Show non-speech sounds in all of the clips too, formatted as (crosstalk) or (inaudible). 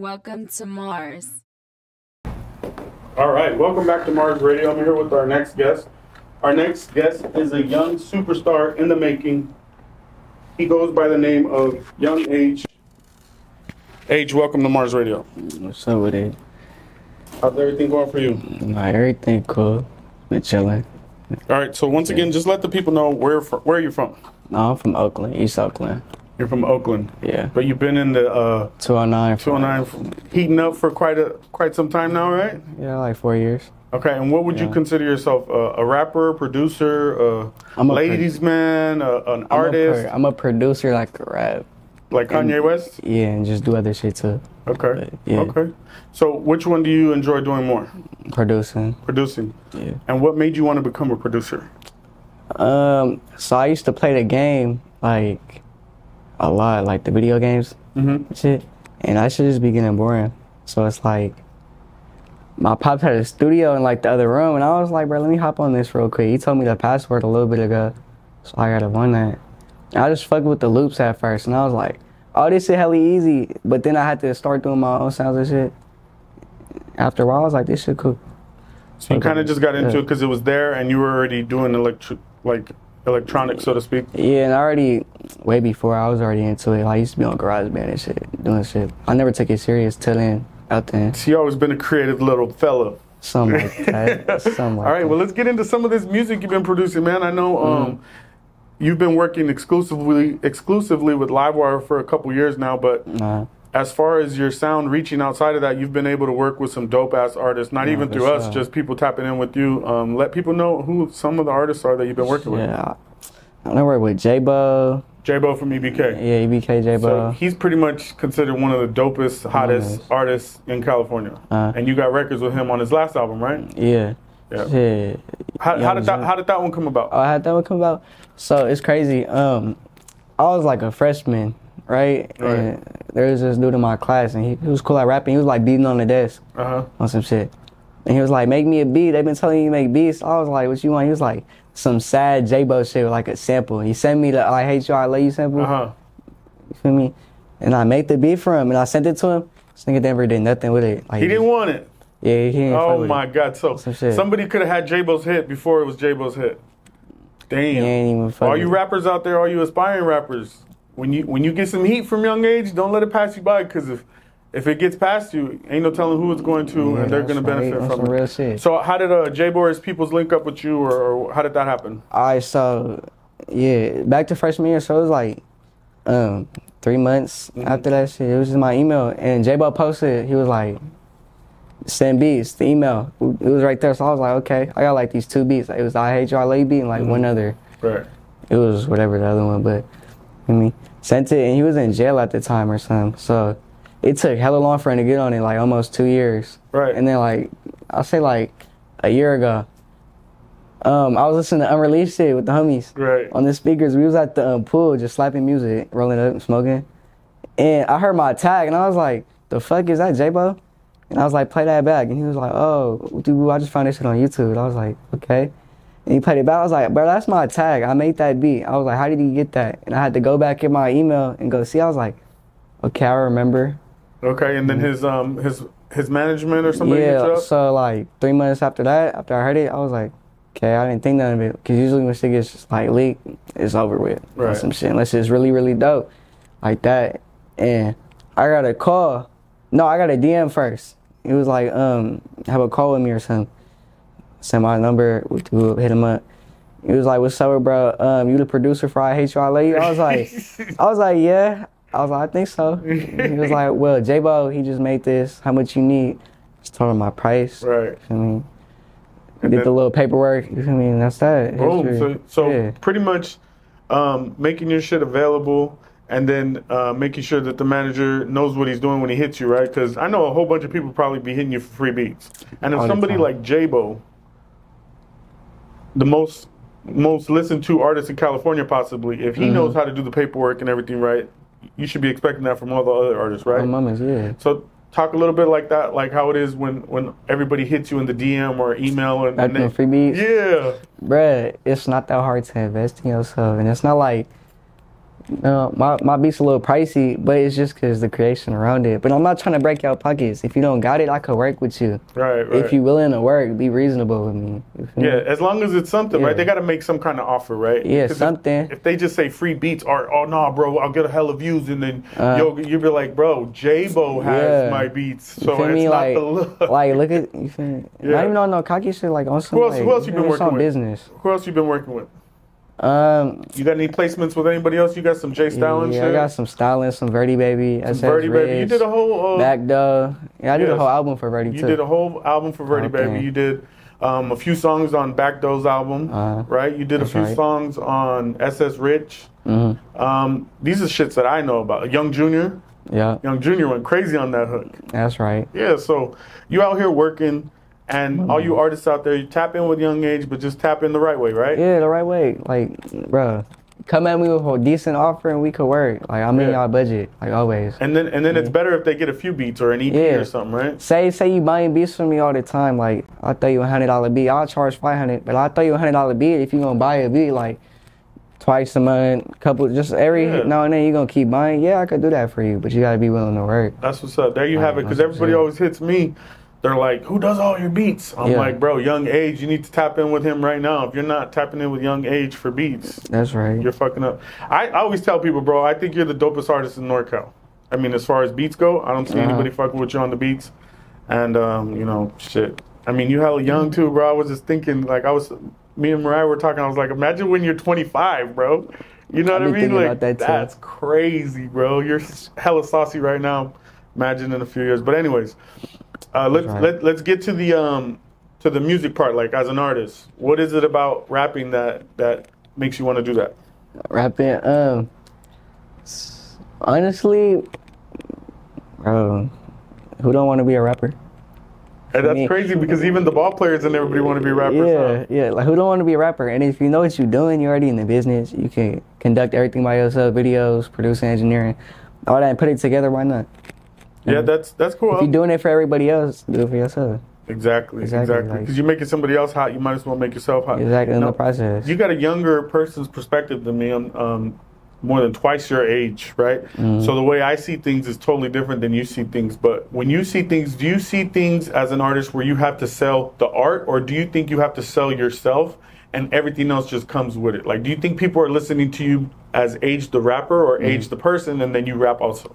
Welcome to Mars. All right, welcome back to Mars Radio. I'm here with our next guest. Our next guest is a young superstar in the making. He goes by the name of Young Age. Age, welcome to Mars Radio. What's up with it? How's everything going for you? Nah, everything cool. Been chilling. All right, so once again, just let the people know where fr- where you're from. No, I'm from Oakland, East Oakland. You're from Oakland, Yeah. but you've been in the uh, 209. for- 209 heating up for quite a quite some time now, right? Yeah, like four years. Okay, and what would you consider yourself? Uh, a rapper, producer, a I'm a pro- ladies' man, a, an I'm a artist, pro- I'm a producer, like rap. like Kanye West? Yeah, and just do other shit too. Okay. But, yeah. Okay. So, which one do you enjoy doing more? Producing. Producing. Yeah. And what made you want to become a producer? Um, so I used to play the game like a lot, like the video games Mm-hmm. and shit. And I should just be getting boring. So it's like my pops had a studio in like the other room and I was like, bro, let me hop on this real quick. He told me the password a little bit ago. So I gotta run that. And I just fucked with the loops at first and I was like, oh this shit hella easy. But then I had to start doing my own sounds and shit. After a while I was like, this shit cool. So you kind of just got into Yeah. it because it was there, and you were already doing electric, like electronic, so to speak. Yeah, and I already way before I was already into it. I used to be on GarageBand and shit, doing shit. I never took it serious till then. Out then, So you always been a creative little fella. something like (laughs) that. something like All right. that. Well, let's get into some of this music you've been producing, man. I know um, Mm-hmm. you've been working exclusively exclusively with Livewire for a couple years now, but Nah, as far as your sound reaching outside of that, you've been able to work with some dope ass artists. Not even through us, sure. just people tapping in with you. Um, let people know who some of the artists are that you've been working with. yeah. I work with Jaaybo. Jaaybo from EBK. Yeah, EBK So Jaaybo. he's pretty much considered one of the dopest, hottest Nice. artists in California. Uh. and you got records with him on his last album, right? yeah. Yeah. Shit. How, how did that How did that one come about? Oh, I had that one come about. So it's crazy. Um, I was like a freshman, right? Right. And there was this dude in my class, and he, he was cool at rapping. He was like beating on the desk. Uh huh. on some shit. And he was like, make me a beat. They've been telling you to make beats. I was like, what you want? He was like, some sad Jaaybo shit with like a sample. He sent me the I hate you, I love you sample. Uh huh. You feel me? And I made the beat for him and I sent it to him. This nigga never did nothing with it. Like He didn't want it. Yeah, he didn't Oh my it. God! So somebody could have had Jaaybo's hit before it was Jaaybo's hit. Damn. all you rappers out there, all you aspiring rappers, when you when you get some heat from Young Age, don't let it pass you by because if if it gets past you, ain't no telling who it's going to, Yeah, and they're gonna benefit right. That's from it. real shit. So how did uh, Jaaybo's people's link up with you, or, or how did that happen? Alright, so yeah, back to freshman year, so it was like um three months Mm-hmm. after that shit. It was just my email and Jaaybo posted, he was like, send beats, the email. It was right there. So I was like, okay, I got like these two beats. It was I hate you, I love you beat and like Mm-hmm. one other. Right. It was whatever the other one, but I mean, sent it and he was in jail at the time or something. So it took hella long for him to get on it, like almost two years. Right. And then like I'll say like a year ago, um, I was listening to unreleased shit with the homies Right. on the speakers. We was at the um, pool just slapping music, rolling up, smoking. And I heard my tag and I was like, the fuck is that, Jaaybo? And I was like, play that back. And he was like, oh, dude, I just found this shit on YouTube. And I was like, okay. And he played it back. I was like, bro, that's my tag. I made that beat. I was like, how did he get that? And I had to go back in my email and go see. I was like, okay, I remember. Okay. And then his um his his management or somebody yeah, so like three months after that, after I heard it, I was like, okay, I didn't think nothing of it. Because usually when shit gets like leaked, it's over with. Right. Some shit, unless it's really, really dope. Like that. And I got a call. No, I got a DM first. It was like, um, have a call with me or something. Send my number, we do hit him up. He was like, "What's up, bro? Um, you the producer for I Hate You, I Love You?" I was like, "I was like, yeah." I was like, "I think so." he was like, "Well, Jaaybo, he just made this. How much you need?" Just told him my price. Right. You feel me? And Did then- the little paperwork. You feel me? And that's that. Boom. So, so yeah. pretty much um, making your shit available and then uh, making sure that the manager knows what he's doing when he hits you, right? Because I know a whole bunch of people probably be hitting you for free beats. And if All somebody like Jaaybo, the most most listened to artist in California possibly, if he Mm-hmm. knows how to do the paperwork and everything right, you should be expecting that from all the other artists, right? My mama's yeah. So talk a little bit like that, like how it is when when everybody hits you in the DM or email and, and they- free beats. Yeah. Bruh, it's not that hard to invest in yourself, and it's not like No, my, my beat's a little pricey, but it's just because the creation around it. But I'm not trying to break your pockets. If you don't got it, I could work with you. Right, right. If you willing to work, be reasonable with me. Yeah, as long as it's something, right? They got to make some kind of offer, right? Yeah, if- something. If, they just say free beats or oh no, bro, I'll get a hell of views, and then Uh, yo, you'll be like, bro, Jaaybo has Yeah. my beats, so it's me? not Like, the look. like, look at you. Feel me? Yeah. Not even on no cocky shit. Like on some. Who else- like, who else you been know, working with? business. Who else you been working with? Um, You got any placements with anybody else? You got some J Stalin yeah, shit? I got some Stalin, some Verdi baby, Some SS Verdi Baby. You did a whole. Uh, Bckdoe. Yeah, I did Yes. a whole album for Verdi you too. did a whole album for Verdi Okay. Baby. You did um, a few songs on Bckdoe's album, Uh-huh. right? You did a few right. songs on SS Rich. Mm-hmm. Um, these are shits that I know about. Young Junior. Yeah, Young Junior went crazy on that hook. that's right. Yeah, so you out here working, and all you artists out there, you tap in with Young Age, but just tap in the right way, right? Yeah, the right way. Like, bro, come at me with a decent offer and we could work. Like, I'm in y'all budget, like always. And then and then it's better if they get a few beats or an EP Yeah. or something, right? Say, say you buying beats from me all the time. Like, I'll throw you a hundred dollar beat. I'll charge five hundred, but I'll throw you a hundred dollar beat if you gonna buy a beat like twice a month, couple, just every Yeah. now and then you're gonna keep buying. Yeah, I could do that for you, but you gotta be willing to work. That's what's up. There you have it. Because everybody always hits me. They're like, "Who does all your beats?" I'm Yeah. like, "Bro, Young Age. You need to tap in with him right now. If you're not tapping in with Young Age for beats, That's right. you're fucking up." I, I always tell people, bro, I think you're the dopest artist in NorCal. I mean, as far as beats go, I don't see Uh-huh. anybody fucking with you on the beats. And um, you know, shit. I mean, you hella young too, bro. I was just thinking, like, I was, me and Mariah were talking. I was like, imagine when you're 25, bro. You know what I mean? Like, that, that's crazy, bro. You're hella saucy right now. Imagine in a few years. But anyways, uh, let's right. let, let's get to the um to the music part. Like as an artist, what is it about rapping that that makes you want to do that? Rapping, um, honestly, bro, who don't want to be a rapper? And that's me- crazy because even the ball players and everybody want to be rappers. Yeah, huh? yeah. Like, who don't want to be a rapper? And if you know what you're doing, you're already in the business. You can conduct everything by yourself: videos, producing, engineering, all that, and put it together. Why not? Yeah, that's that's cool. If you're doing it for everybody else, do it for yourself. exactly, Exactly, exactly. like- Because you're making somebody else hot, you might as well make yourself hot. Exactly in the process. You got a younger person's perspective than me. I'm um, more than twice your age, right? Mm-hmm. So the way I see things is totally different than you see things. But when you see things, do you see things as an artist where you have to sell the art, or do you think you have to sell yourself and everything else just comes with it? Like, do you think people are listening to you as Age the rapper or Age Mm-hmm. the person, and then you rap also?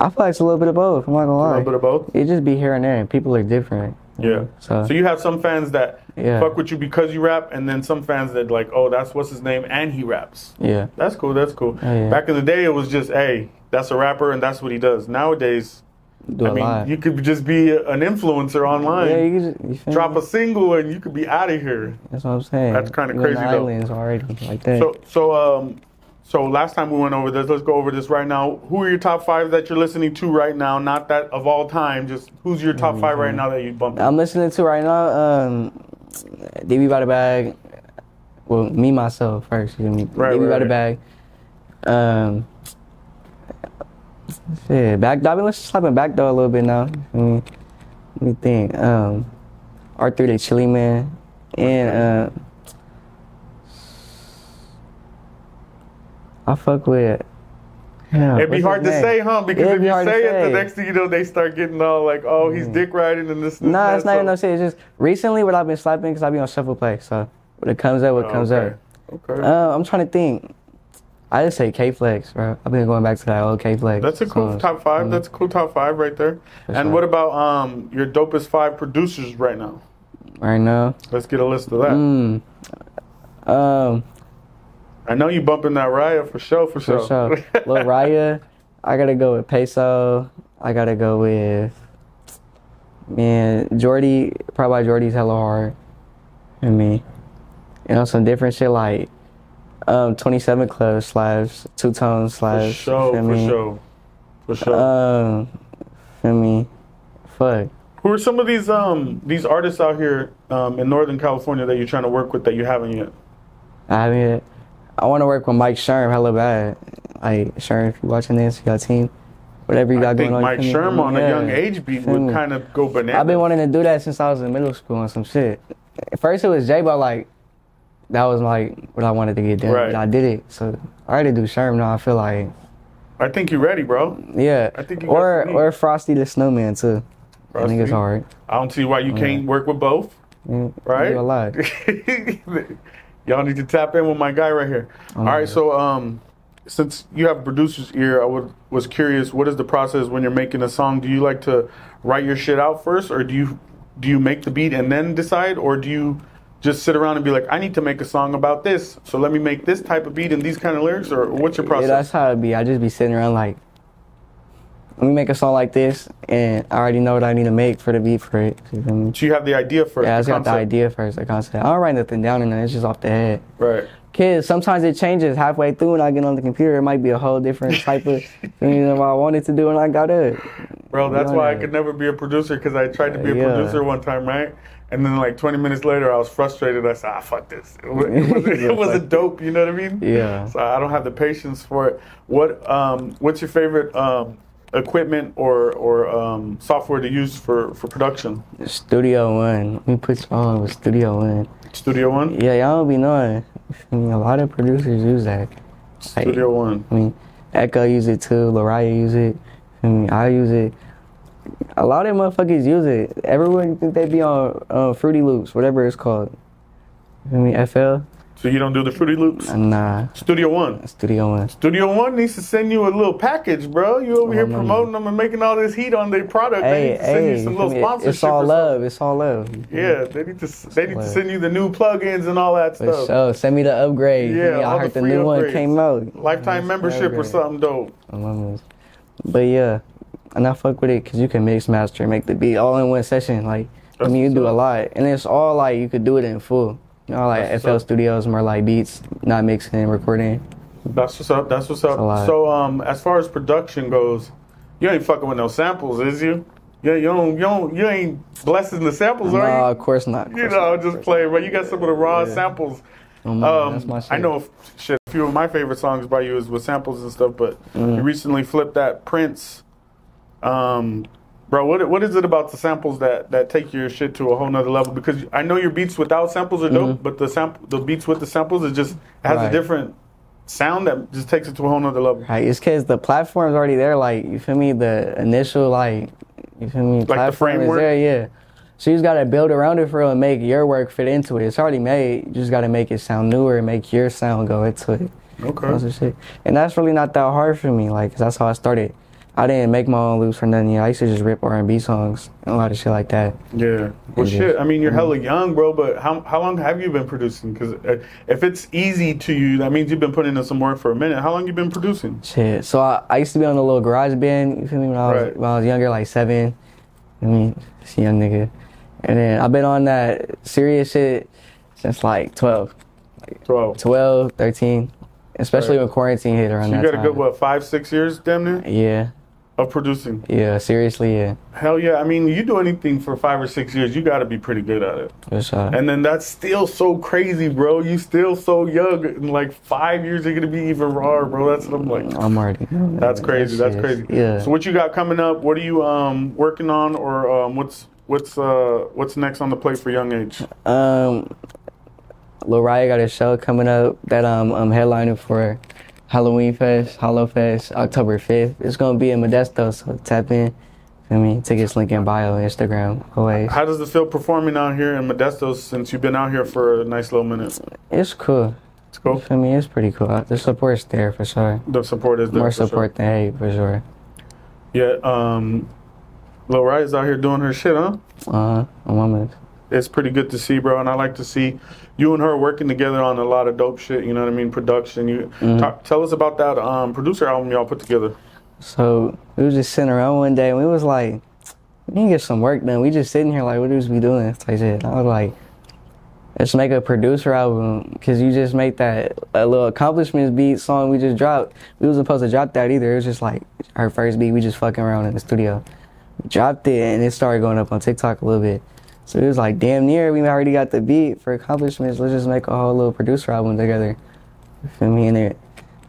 I feel like it's a little bit of both. I'm not gonna lie. A little bit of both. It just be here and there. People are different. you Yeah. know? So, So you have some fans that Yeah. fuck with you because you rap, and then some fans that like, oh, that's what's his name, and he raps. yeah, That's cool. That's cool. Oh, yeah. Back in the day, it was just, hey, that's a rapper, and that's what he does. Nowadays, do I mean, lot. you could just be an influencer online, yeah, you, just, you drop me? a single, and you could be out of here. That's what I'm saying. That's kinda crazy, the though. Already like that. So, so, um, so last time we went over this, let's go over this right now. Who are your top five that you're listening to right now? Not that of all time, just who's your top five right now that you bump? I'm listening to right now, um, DB by the bag. Well, me myself first. You know me. Right, DB right, by the bag. Um, shit, back. I've been listening slapping back though a little bit now. I mean, let me think. Um, Arthur the Chili Man, and uh, I fuck with. Yeah, It'd be hard to name? say, huh? Because It'd if be you say it, the say. Mm. next thing you know, they start getting all like, "Oh, he's dick riding and this." this Nah, and it's that. not even no So- shit. It's just recently what I've been slapping because I be on shuffle play. So when it comes up, what Oh, comes okay. up. Okay. Uh, I'm trying to think. I just say K Flex, bro. I've been going back to that old K Flex. That's a cool top 5 That's a cool top five right there. For and sure. what about um your dopest five producers right now? right now. Let's get a list of that. Mm. Um, I know you bumping that Raya for sure, for for sure. sure. Lil Raya, (laughs) I gotta go with Peso. I gotta go with man Jordy. Probably Jordy's hella hard. And me, you know, some different shit like um 27 Club slash Two Tone for sure, for me? sure, for sure. Um, feel me? Fuck. Who are some of these um these artists out here um in Northern California that you're trying to work with that you haven't yet? I mean, I want to work with Mike Sherm hella bad. Like Sherm, if you're watching this, you got team, whatever you got I think going on. Mike? Sherm on a Young Age beat would kind of go bananas. I've been wanting to do that since I was in middle school and some shit. At first it was J, but like that was like what I wanted to get done. Right. And I did it. So I already do Sherm now. I feel like I think you're ready, bro. yeah. I think you or or Frosty the Snowman too. I think it's hard. I don't see why you can't work with both, Yeah, right? a lot. (laughs) (laughs) Y'all need to tap in with my guy right here. All right, so um, since you have a producer's ear, I would, was curious, what is the process when you're making a song? Do you like to write your shit out first, or do you do you make the beat and then decide, or do you just sit around and be like, I need to make a song about this, so let me make this type of beat and these kind of lyrics, or what's your process? Yeah, that's how it be. I just be sitting around like, let me make a song like this, and I already know what I need to make for the beat for it. You feel me? so you have the idea first. Yeah, I the just got the idea first, the concept. I don't write nothing down, and then it's just off the head. Right. Kids, sometimes it changes halfway through, and I get on the computer. It might be a whole different type of (laughs) thing than what I wanted to do, and I got it. Bro, that's why I could never be a producer because I tried to be a Yeah. producer one time, right? And then like 20 minutes later, I was frustrated. I said, ah, fuck this. It, wasn't, (laughs) Yeah, it wasn't dope, you know what I mean? Yeah. So I don't have the patience for it. What um, What's your favorite um, equipment or or um, software to use for, for production? Studio One. Let me put on with Studio One. Studio One? Yeah, y'all be knowing. I mean, a lot of producers use that. Like, Studio One. I mean, Echo use it too. Lariah use it. I mean, I use it. A lot of motherfuckers use it. Everyone think they be on uh, Fruity Loops, whatever it's called. I mean, FL? So you don't do the Fruity Loops? Nah, Studio One. Studio One. Studio One needs to send you a little package, bro. You over oh, here no, no. promoting them and making all this heat on their product. they need to send hey, you some little sponsorship. it's all love. It's all love. Yeah, they need to they need to send you the new plugins and all that For stuff. sure. Send me the upgrade. Yeah, I all heard the the, new one came out. Lifetime membership or something dope. I love this. But yeah, and I fuck with it because you can mix, master, make the beat all in one session. Like, I mean, you do a lot, and it's all like you could do it in full. You know, like That's FL. Studios more like beats, not mixing and recording. That's what's up. That's what's up. So um, as far as production goes, you ain't fucking with no samples, is you? Yeah, you don't, you don't, you ain't blessing the samples, No, are of course not. of you? You know, not. just playing, but you got some of the raw Yeah. samples. Oh, Um, my shit. I know shit. A few of my favorite songs by you is with samples and stuff, but Mm. you recently flipped that Prince. Um, bro, what what is it about the samples that that take your shit to a whole nother level? Because I know your beats without samples are dope, but the sample the beats with the samples it just it has a Mm-hmm. Different sound that just takes it to a whole nother level. Right, it's because the platform's already there. Like, you feel me? The initial, like, you feel me? Like platform the framework? is there, yeah. So you just gotta build around it for real and make your work fit into it. It's already made. You just gotta make it sound newer and make your sound go into it. Okay. And that's really not that hard for me, like, 'cause that's how I started. I didn't make my own loops for nothing. I used to just rip R&B songs and a lot of shit like that. Yeah. Well, It shit. I mean, you're hella young, bro. But how how long have you been producing? Because uh, if it's easy to you, that means you've been putting in some work for a minute. How long you been producing? Shit. So I, I used to be on a little GarageBand, you feel me, when I was Right. when I was younger, like seven. I mean, just a young nigga. And then I've been on that serious shit since like 12. Twelve. 12, 13. Especially Right. when quarantine hit around So you got a good what five six years, damn near, Yeah. Of producing. Yeah, seriously, yeah. Hell yeah! I mean, you do anything for five or six years, you got to be pretty good at it. Sure. And then that's still so crazy, bro. You still so young. In like five years, you're gonna be even rawer, bro. That's what I'm like. I'm already. That's crazy. that That's crazy. Yeah. So what you got coming up? What are you um working on, or um what's what's uh what's next on the plate for Young Age? Um, Lil Raya got a show coming up that um, I'm headlining for Halloween Fest, Hollow Fest, October 5th. It's gonna be in Modesto, so tap in. I mean, tickets link in bio, Instagram, always. How does it feel performing out here in Modesto since you've been out here for a nice little minute? It's cool. It's cool. I mean, it's pretty cool. The support's there for sure. The support is there. More for sure. support than hate for sure. Yeah. Um, Lil Riot's out here doing her shit, huh? Uh huh. I'm on it. It's pretty good to see, bro. And I like to see you and her working together on a lot of dope shit. You know what I mean? Production. You Mm-hmm. talk, tell us about that um, producer album y'all put together. So we was just sitting around one day and we was like, we need to get some work done. We just sitting here like, "What is we doing? Type shit. I was like, let's make a producer album because you just make that a little accomplishments beat song we just dropped. We wasn't supposed to drop that either. It was just like our first beat. We just fucking around in the studio. We dropped it and it started going up on TikTok a little bit. So it was like damn near we already got the beat for accomplishments. Let's just make a whole little producer album together. You feel me? And it,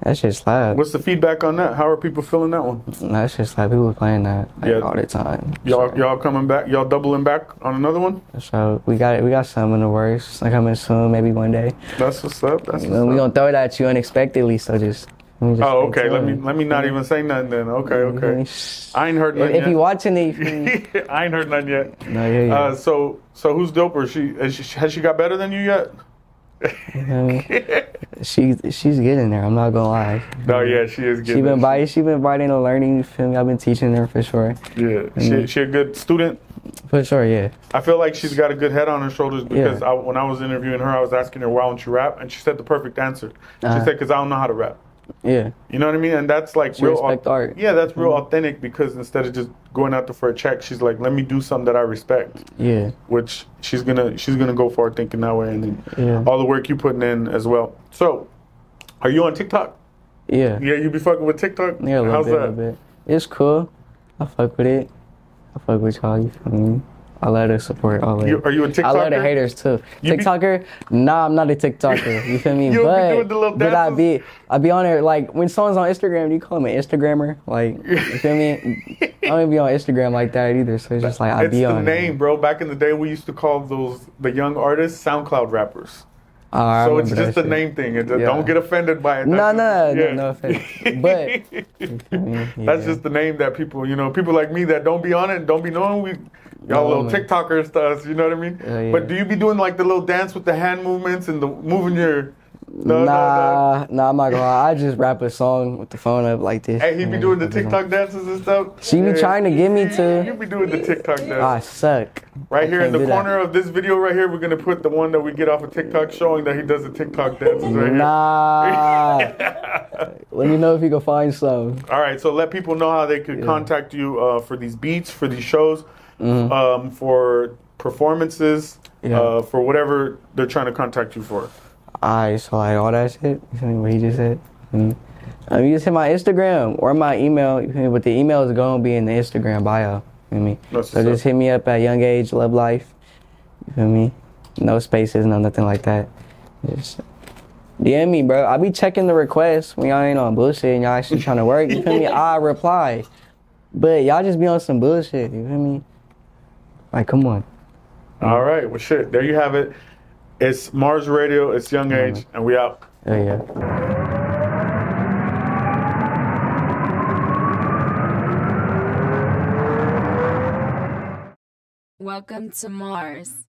That shit slap. What's the feedback on that? How are people feeling that one? That shit slap. People playing that like, Yeah. all the time. Y'all, y'all coming back? Y'all doubling back on another one? So we got it. we got some in the works. Like coming soon, maybe one day. That's what's up. That's what's know, we up. gonna throw it at you unexpectedly. So just. Let me just Oh, okay. Let me let me not even say nothing then. Okay, okay. I ain't heard nothing if you watching it, (laughs) you feel me? I ain't heard nothing yet. no, yeah, yeah. Uh, so so who's doper? She, she has she got better than you yet? You feel me? She she's getting there. I'm not gonna lie. No, yeah, she is. She been it. biting. She been biting and learning. You feel me? I've been teaching her for sure. Yeah, she she a good student. For sure, yeah. I feel like she's got a good head on her shoulders because Yeah. I, when I was interviewing her, I was asking her, "Why don't you rap?" And she said the perfect answer. She Uh-huh. said, "Because I don't know how to rap." Yeah. You know what I mean? And that's like She real. respect au- art. Mm-hmm. Yeah, that's real authentic because instead of just going out there for a check, she's like, "Let me do something that I respect." Yeah. Which she's gonna she's gonna go for thinking that way, and then Yeah. all the work you putting in as well. So, are you on TikTok? Yeah. Yeah, you be fucking with TikTok. Yeah, a little How's bit, a that? little bit. It's cool. I fuck with it. I fuck with y'all. You feel me? I love the support. All You, are you a TikToker? I love the haters too. You be- TikToker? nah, I'm not a TikToker. You feel me? (laughs) You be but but I be I be on there like when someone's on Instagram, do you call them an Instagrammer? Like (laughs) you feel me? I don't even be on Instagram like that either. So it's just like I it's be on. It's the name, bro. Back in the day, we used to call those the young artists SoundCloud rappers. Oh, I so it's just the name thing. Yeah. Don't get offended by it. No, no, just- no, no offense. (laughs) But me? That's just the name that people, you know, people like me that don't be on it and don't be knowing we, y'all No, little man. TikTokers to us. You know what I mean? Yeah, yeah. But do you be doing like the little dance with the hand movements and the moving your? No, no, no. nah, nah, I'm not gonna lie. I just rap a song with the phone up like this. Hey, he be doing the. TikTok dances and stuff. She be trying to get me to. You be doing the TikTok dance. I suck. Right I here in the do that. corner of this video right here, we're gonna put the one that we get off of TikTok showing that he does the TikTok dances right Nah. here. Nah. (laughs) let me know if you can find some. All right, so let people know how they could contact you uh, for these beats, for these shows, um, for performances, Mm-hmm. Yeah. uh, for whatever they're trying to contact you for. Alright, so like all that shit. You feel me? What he just said. Mm. Um, you just hit my Instagram or my email. You feel me? But the email is gonna be in the Instagram bio. You me? That's so just hit me up at Young Age Love Life. You feel me? No spaces, no nothing like that. Just DM me, bro. I be checking the requests when y'all ain't on bullshit and y'all actually trying to work. You feel me? (laughs) I reply. But y'all just be on some bullshit. You feel me? Like, come on. All right, well, shit, there you have it. It's Mars Radio, it's Young mm-hmm. Age, and we out. Oh yeah. Welcome to Mars.